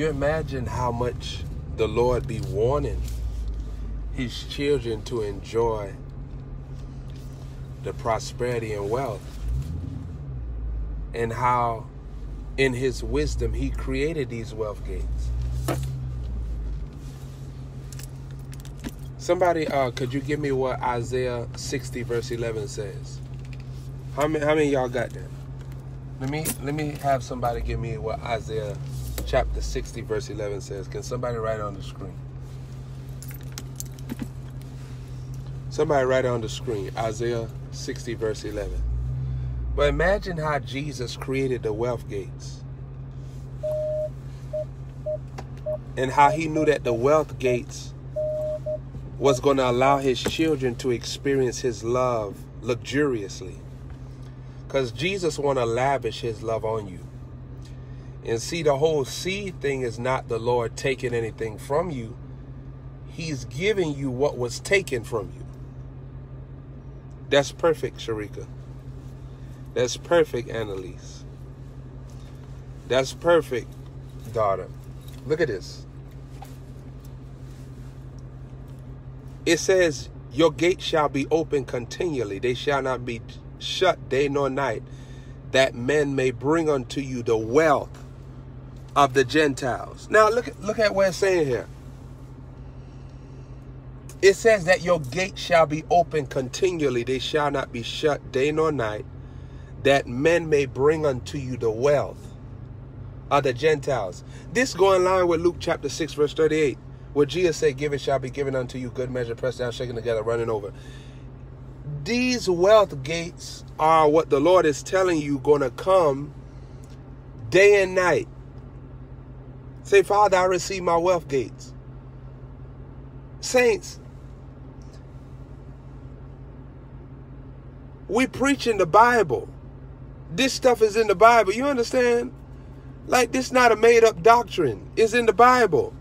you imagine how much the Lord be warning his children to enjoy the prosperity and wealth and how in his wisdom he created these wealth gates? Somebody uh could you give me what isaiah 60 verse 11 says? How many how many y'all got that let me let me have somebody give me what isaiah chapter 60 verse 11 says can somebody write it on the screen somebody write it on the screen isaiah 60 verse 11 but imagine how Jesus created the wealth gates. And how he knew that the wealth gates was going to allow his children to experience his love luxuriously. Because Jesus want to lavish his love on you. And see, the whole seed thing is not the Lord taking anything from you. He's giving you what was taken from you. That's perfect, Sharika. That's perfect, Annalise. That's perfect, daughter. Look at this. It says, Your gate shall be open continually, they shall not be shut day nor night, that men may bring unto you the wealth of the Gentiles. Now look at look at what it's saying here. It says that your gate shall be open continually, they shall not be shut day nor night, that men may bring unto you the wealth of the Gentiles. This go in line with Luke chapter 6, verse 38, where Jesus said, Give it shall be given unto you, good measure, pressed down, shaken together, running over. These wealth gates are what the Lord is telling you going to come day and night. Say, Father, I receive my wealth gates. Saints, we preach in the Bible this stuff is in the Bible. You understand? Like this not a made up doctrine. It's in the Bible.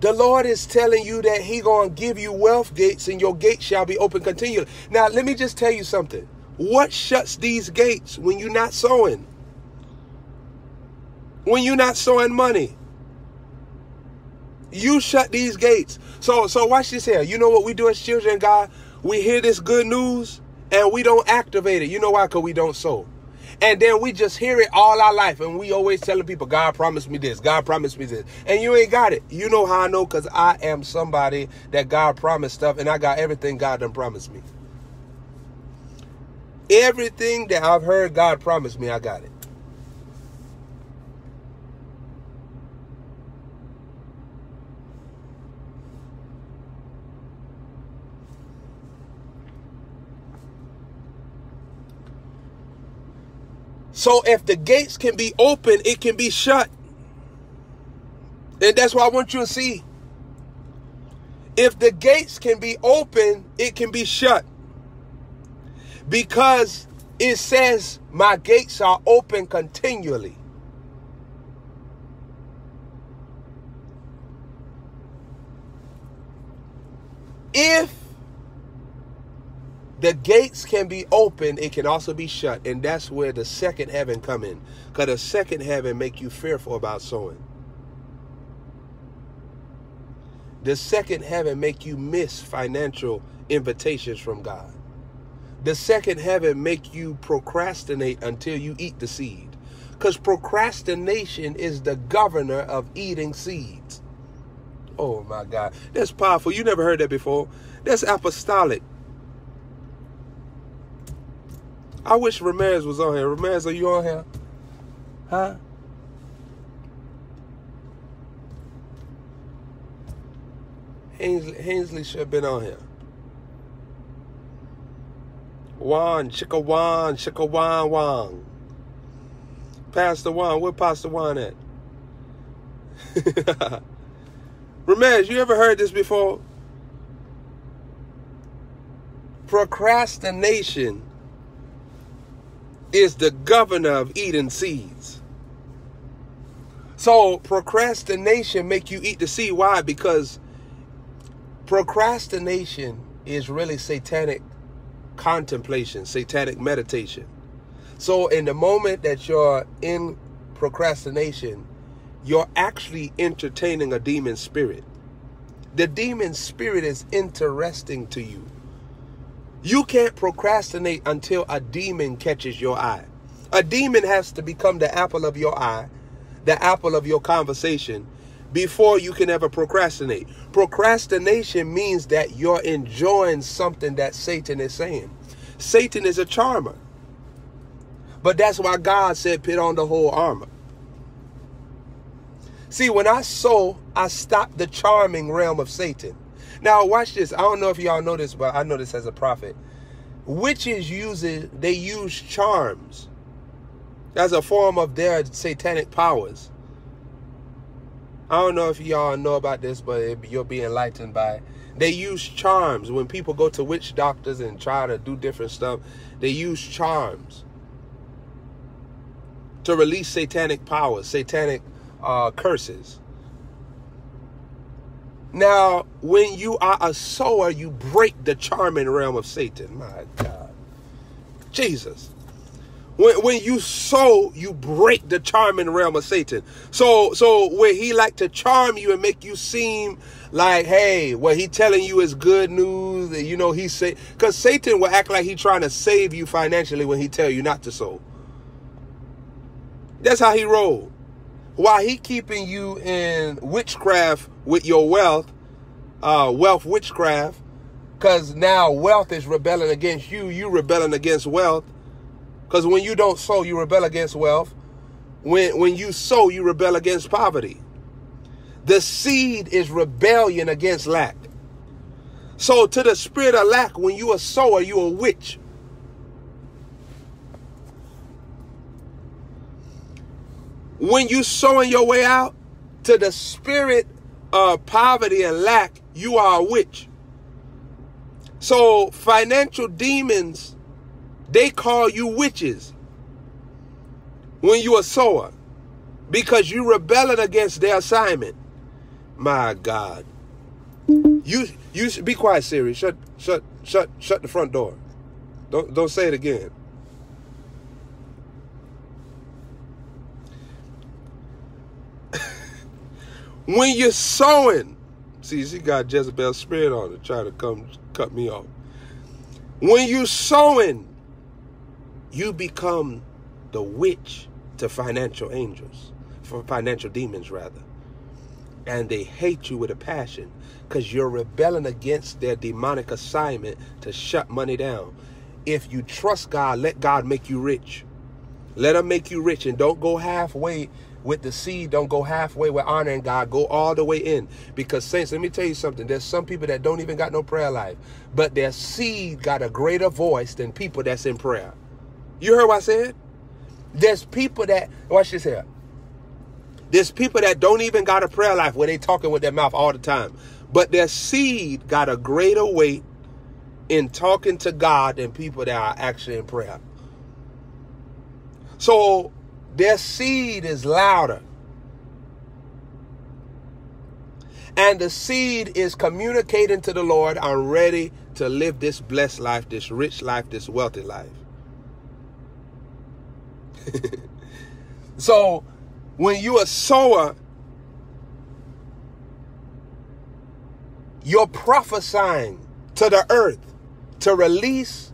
The Lord is telling you that he going to give you wealth gates and your gates shall be open continually. Now, let me just tell you something. What shuts these gates when you're not sowing? When you're not sowing money? You shut these gates. So so watch this here. You know what we do as children, God? We hear this good news and we don't activate it. You know why? Because we don't sow. And then we just hear it all our life. And we always telling people, God promised me this. God promised me this. And you ain't got it. You know how I know? Because I am somebody that God promised stuff. And I got everything God done promised me. Everything that I've heard God promised me, I got it. So if the gates can be open, it can be shut. And that's what I want you to see. If the gates can be open, it can be shut. Because it says, My gates are open continually. If the gates can be open it can also be shut and that's where the second heaven come in. Because the second heaven make you fearful about sowing. The second heaven make you miss financial invitations from god. The second heaven make you procrastinate until you eat the seed. Because procrastination is the governor of eating seeds. Oh my god. That's powerful. You never heard that before. That's apostolic I wish Ramirez was on here. Ramirez, are you on here? Huh? Hensley, should have been on here. Juan, Chicka Juan, Chicka Juan Juan. Pastor Juan, where Pastor Juan at? Ramirez, you ever heard this before? Procrastination is the governor of eating seeds. So procrastination make you eat the seed. Why? Because procrastination is really satanic contemplation, satanic meditation. So in the moment that you're in procrastination, you're actually entertaining a demon spirit. The demon spirit is interesting to you. You can't procrastinate until a demon catches your eye. A demon has to become the apple of your eye, the apple of your conversation, before you can ever procrastinate. Procrastination means that you're enjoying something that Satan is saying. Satan is a charmer. But that's why God said, put on the whole armor. See, when I sow, I stop the charming realm of Satan. Now, watch this. I don't know if y'all know this, but I know this as a prophet. Witches use they use charms as a form of their satanic powers. I don't know if y'all know about this, but you'll be enlightened by it. They use charms. When people go to witch doctors and try to do different stuff, they use charms to release satanic powers, satanic uh, curses. Now, when you are a sower, you break the charming realm of Satan. My God. Jesus. When, when you sow, you break the charming realm of Satan. So, so where he like to charm you and make you seem like, hey, what he telling you is good news. You know, he say, because Satan will act like he trying to save you financially when he tell you not to sow. That's how he roll Why he keeping you in witchcraft with your wealth, uh, wealth witchcraft, because now wealth is rebelling against you, you rebelling against wealth. Because when you don't sow, you rebel against wealth. When when you sow, you rebel against poverty. The seed is rebellion against lack. So to the spirit of lack, when you a sower, you a witch. When you sowing your way out to the spirit of poverty and lack, you are a witch. So financial demons, they call you witches when you are sower because you rebelling against their assignment. My God. You you be quiet, Siri. Shut shut shut shut the front door. Don't don't say it again. When you're sowing, see, she got Jezebel spirit on her, trying to come cut me off. When you're sowing, you become the witch to financial angels, for financial demons rather. And they hate you with a passion because you're rebelling against their demonic assignment to shut money down. If you trust God, let God make you rich. Let him make you rich and don't go halfway with the seed, don't go halfway with honoring God. Go all the way in. Because, saints, let me tell you something. There's some people that don't even got no prayer life, but their seed got a greater voice than people that's in prayer. You heard what I said? There's people that, watch this here. There's people that don't even got a prayer life where they talking with their mouth all the time. But their seed got a greater weight in talking to God than people that are actually in prayer. So their seed is louder. And the seed is communicating to the Lord, I'm ready to live this blessed life, this rich life, this wealthy life. so when you're a sower, you're prophesying to the earth to release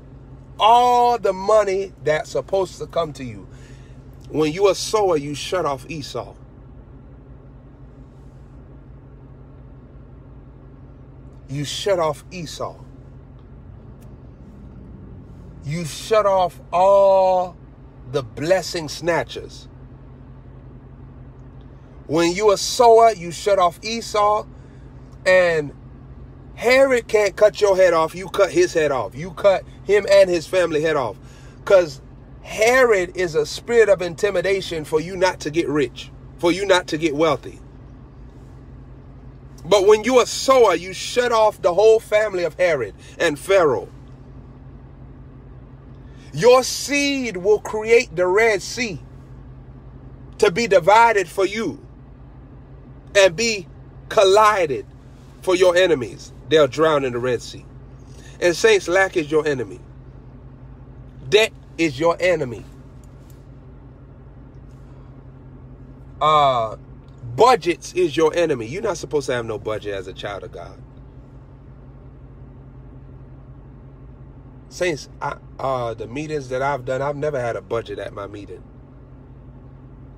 all the money that's supposed to come to you. When you are sower, you shut off Esau. You shut off Esau. You shut off all the blessing snatchers. When you are sower, you shut off Esau. And Herod can't cut your head off. You cut his head off. You cut him and his family head off. Because Herod is a spirit of intimidation for you not to get rich, for you not to get wealthy. But when you are sower, you shut off the whole family of Herod and Pharaoh. Your seed will create the Red Sea to be divided for you and be collided for your enemies. They'll drown in the Red Sea. And saints, lack is your enemy. Debt is your enemy. uh, budgets is your enemy. You're not supposed to have no budget as a child of God. Saints, I, uh, the meetings that I've done, I've never had a budget at my meeting.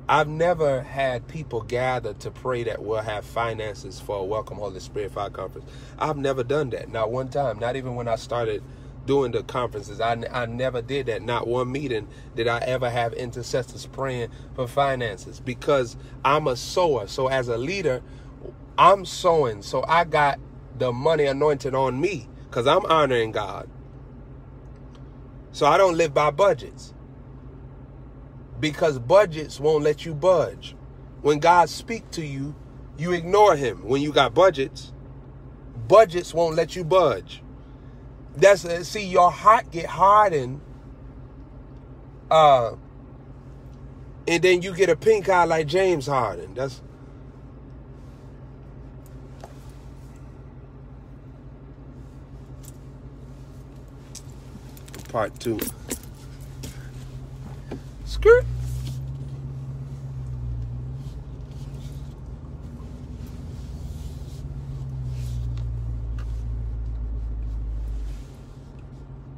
I've never had people gather to pray that we'll have finances for a Welcome Holy Spirit Fire Conference. I've never done that. Not one time. Not even when I started doing the conferences. I, I never did that. Not one meeting did I ever have intercessors praying for finances because I'm a sower. So as a leader, I'm sowing. So I got the money anointed on me because I'm honoring God. So I don't live by budgets because budgets won't let you budge. When God speak to you, you ignore him. When you got budgets, budgets won't let you budge. That's uh, see your heart get hardened, uh, and then you get a pink eye like James Harden. That's part two. Skirt.